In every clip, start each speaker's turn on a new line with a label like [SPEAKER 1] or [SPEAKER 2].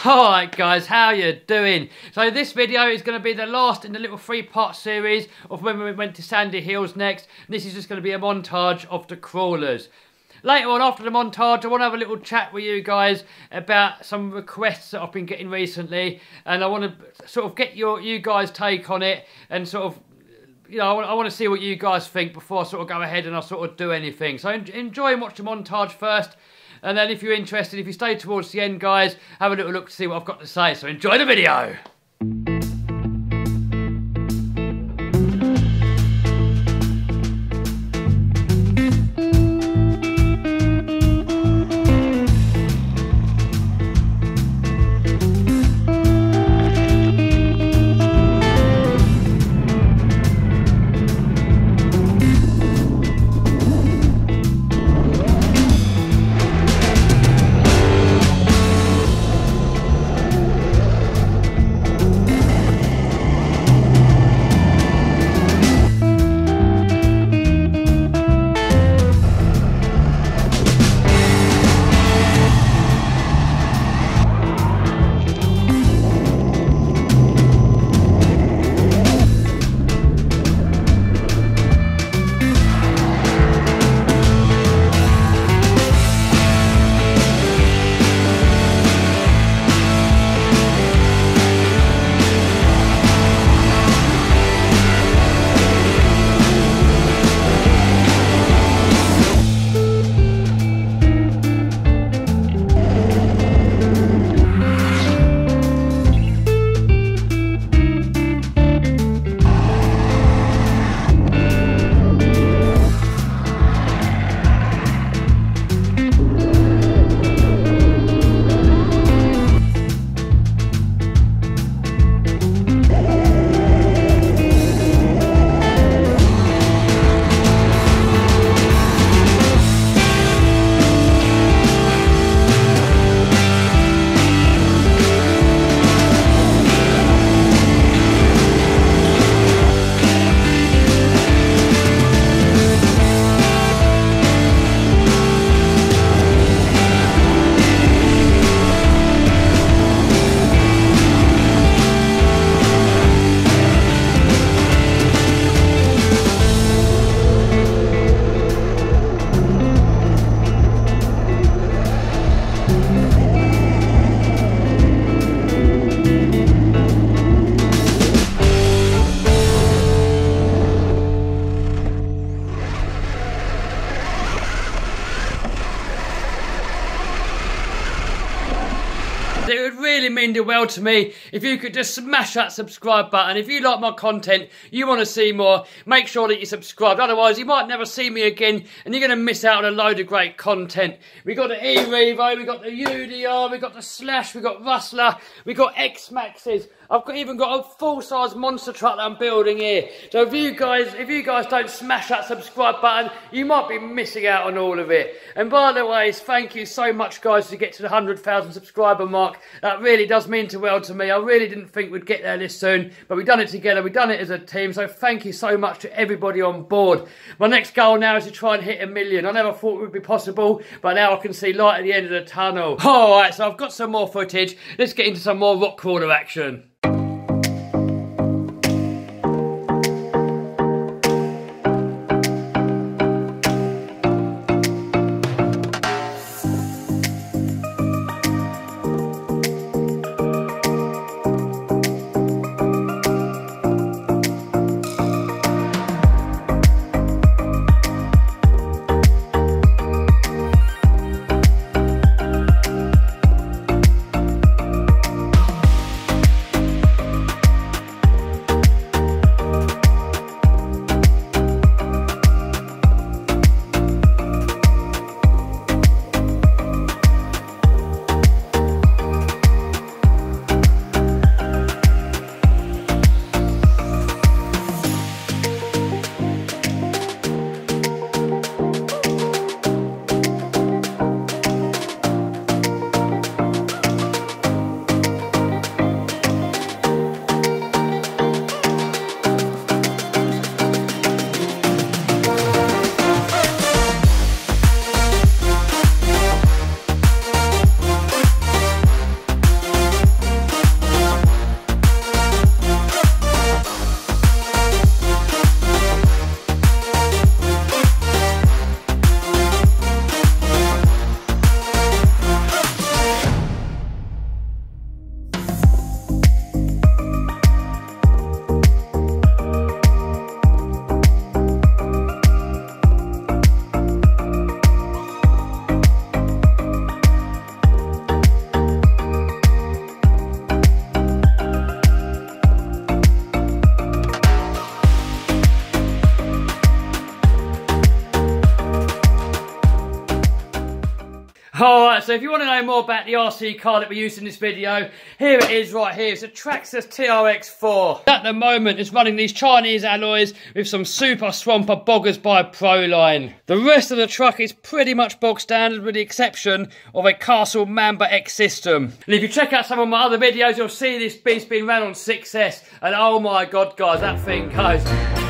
[SPEAKER 1] Alright guys, how you doing? So this video is going to be the last in the little three-part series of when we went to Sandy Hills next. This is just going to be a montage of the crawlers. Later on, after the montage, I want to have a little chat with you guys about some requests that I've been getting recently. And I want to sort of get your you guys' take on it and sort of you know, I want, I want, to see what you guys think before I sort of go ahead and I sort of do anything. So enjoy and watch the montage first. And then if you're interested, if you stay towards the end, guys, have a little look to see what I've got to say. So enjoy the video. Really mean the world to me if you could just smash that subscribe button. If you like my content, you want to see more, make sure that you subscribe. Otherwise, you might never see me again and you're going to miss out on a load of great content. We got the E-Revo, we got the UDR, we got the Slash, we got Rustler, we got X-Maxes. I've got, even got a full-size monster truck that I'm building here. So if you guys, if you guys don't smash that subscribe button, you might be missing out on all of it. And by the way, thank you so much, guys, to get to the 100,000 subscriber mark. That really does mean the world to me. I really didn't think we'd get there this soon, but we've done it together. We've done it as a team. So thank you so much to everybody on board. My next goal now is to try and hit a million. I never thought it would be possible, but now I can see light at the end of the tunnel. All right, so I've got some more footage. Let's get into some more rock crawler action. Alright, so if you want to know more about the RC car that we used in this video, here it is right here. It's a Traxxas TRX4. At the moment, it's running these Chinese alloys with some Super Swamper Boggers by Proline. The rest of the truck is pretty much bog standard with the exception of a Castle Mamba X system. And if you check out some of my other videos, you'll see this beast being ran on 6S. And oh my god, guys, that thing goes...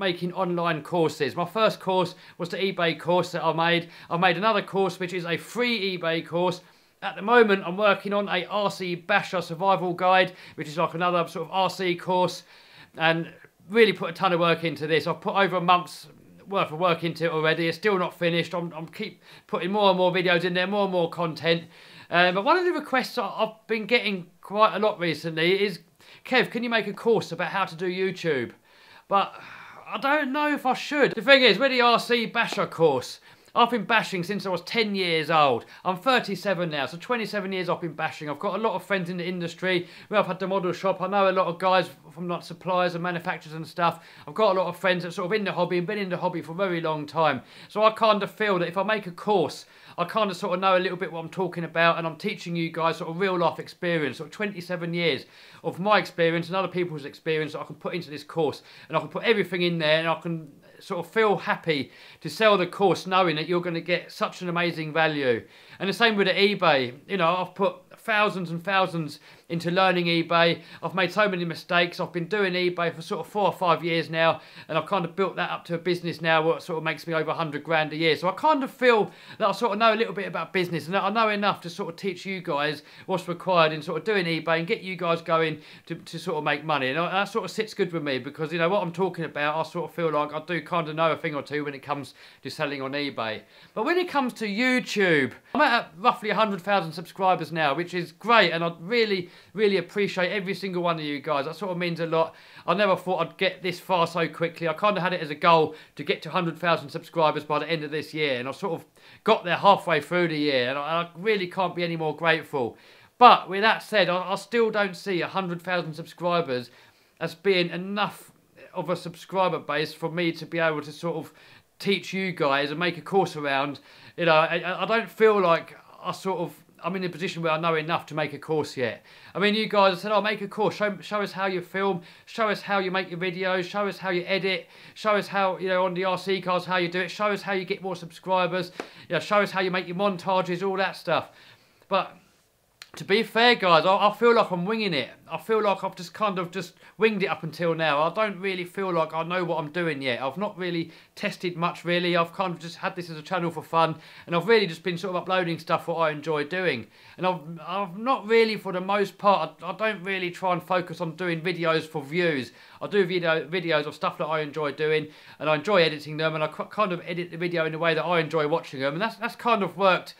[SPEAKER 1] making online courses. My first course was the eBay course that I made. I made another course which is a free eBay course. At the moment, I'm working on a RC Basher survival guide, which is like another sort of RC course. And really put a ton of work into this. I've put over a month's worth of work into it already. It's still not finished. I'm, I'm keep putting more and more videos in there, more and more content. Uh, but one of the requests I've been getting quite a lot recently is, Kev, can you make a course about how to do YouTube? But I don't know if I should. The thing is, with the RC Basher course, I've been bashing since I was 10 years old. I'm 37 now, so 27 years I've been bashing. I've got a lot of friends in the industry I've had the model shop. I know a lot of guys from like suppliers and manufacturers and stuff. I've got a lot of friends that sort of in the hobby and been in the hobby for a very long time. So I kind of feel that if I make a course, I kind of sort of know a little bit what I'm talking about and I'm teaching you guys sort of real life experience, sort of 27 years of my experience and other people's experience that I can put into this course and I can put everything in there and I can sort of feel happy to sell the course knowing that you're going to get such an amazing value. And the same with eBay. You know, I've put thousands and thousands into learning eBay. I've made so many mistakes. I've been doing eBay for sort of four or five years now, and I've kind of built that up to a business now what sort of makes me over 100 grand a year. So I kind of feel that I sort of know a little bit about business and I know enough to sort of teach you guys what's required in sort of doing eBay and get you guys going to, to sort of make money. And that sort of sits good with me because, you know, what I'm talking about, I sort of feel like I do kind of know a thing or two when it comes to selling on eBay. But when it comes to YouTube, I'm at roughly 100,000 subscribers now, which is great. And I really, really appreciate every single one of you guys. That sort of means a lot. I never thought I'd get this far so quickly. I kind of had it as a goal to get to 100,000 subscribers by the end of this year. And I sort of got there halfway through the year. And I, really can't be any more grateful. But with that said, I, I still don't see 100,000 subscribers as being enough of a subscriber base for me to be able to sort of teach you guys and make a course around. You know, I, I don't feel like I sort of I'm in a position where I know enough to make a course yet. I mean, you guys I said, "Oh, make a course. Show, show us how you film. Show us how you make your videos. Show us how you edit. Show us how you know on the RC cars how you do it. Show us how you get more subscribers. You know, show us how you make your montages, all that stuff." But to be fair, guys, I, I, feel like I'm winging it. I feel like I've just kind of just winged it up until now. I don't really feel like I know what I'm doing yet. I've not really tested much, really. I've kind of just had this as a channel for fun, and I've really just been sort of uploading stuff what I enjoy doing. And I've, I've not really, for the most part, I, I don't really try and focus on doing videos for views. I do video videos of stuff that I enjoy doing, and I enjoy editing them, and I kind of edit the video in a way that I enjoy watching them, and that's that's kind of worked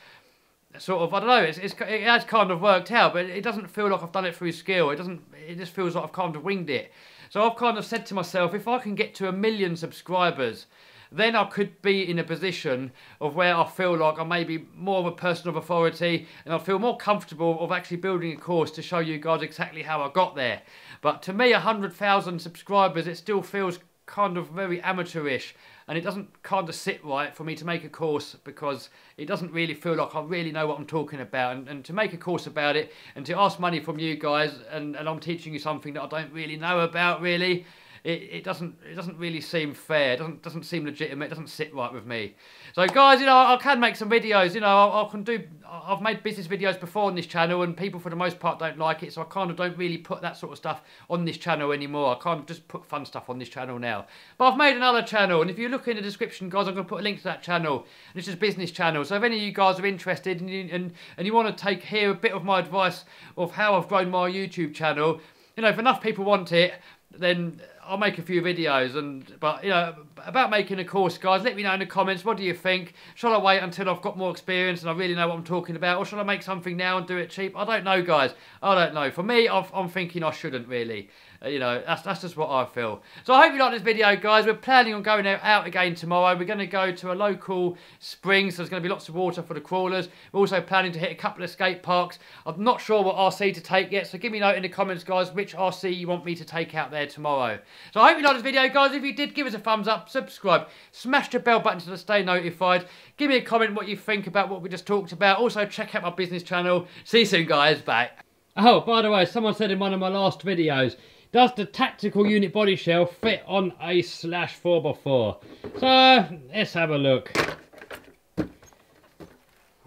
[SPEAKER 1] sort of I don't know. It's, it's, it has kind of worked out, but it doesn't feel like I've done it through skill. It doesn't. It just feels like I've kind of winged it. So I've kind of said to myself, if I can get to a million subscribers, then I could be in a position of where I feel like I may be more of a person of authority and I feel more comfortable of actually building a course to show you guys exactly how I got there. But to me, 100,000 subscribers, it still feels kind of very amateurish and it doesn't kind of sit right for me to make a course because it doesn't really feel like I really know what I'm talking about. And, and to make a course about it and to ask money from you guys and, and I'm teaching you something that I don't really know about really it, it doesn't it doesn't really seem fair. It doesn't doesn't seem legitimate. It doesn't sit right with me. So guys, you know, I can make some videos. You know, I, I, can do. I've made business videos before on this channel, and people for the most part don't like it. So I kind of don't really put that sort of stuff on this channel anymore. I kind of just put fun stuff on this channel now. But I've made another channel, and if you look in the description, guys, I'm going to put a link to that channel. This is business channel. So if any of you guys are interested and you, and, and you want to take hear a bit of my advice of how I've grown my YouTube channel, you know, if enough people want it, then I'll make a few videos and but you know about making a course guys let me know in the comments what do you think? Shall I wait until I've got more experience and I really know what I'm talking about or shall I make something now and do it cheap? I don't know guys. I don't know. For me i am thinking I shouldn't really you know, that's, that's just what I feel. So I hope you like this video, guys. We're planning on going out again tomorrow. We're going to go to a local spring, so there's going to be lots of water for the crawlers. We're also planning to hit a couple of skate parks. I'm not sure what RC to take yet, so give me a note in the comments, guys, which RC you want me to take out there tomorrow. So I hope you like this video, guys. If you did, give us a thumbs up, subscribe, smash the bell button to stay notified. Give me a comment what you think about what we just talked about. Also, check out my business channel. See you soon, guys. Bye. Oh, by the way, someone said in one of my last videos, does the tactical unit body shell fit on a slash 4x4? So, let's have a look.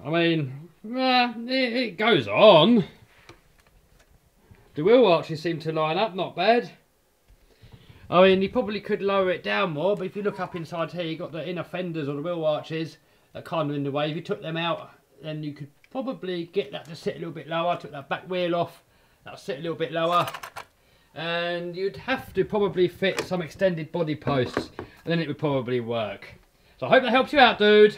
[SPEAKER 1] I mean, uh, it, it goes on. The wheel arches seem to line up, not bad. I mean, you probably could lower it down more, but if you look up inside here, you've got the inner fenders or the wheel arches that kind of in the way. If you took them out, then you could probably get that to sit a little bit lower. I took that back wheel off, that'll sit a little bit lower and you'd have to probably fit some extended body posts and then it would probably work. So I hope that helps you out dude.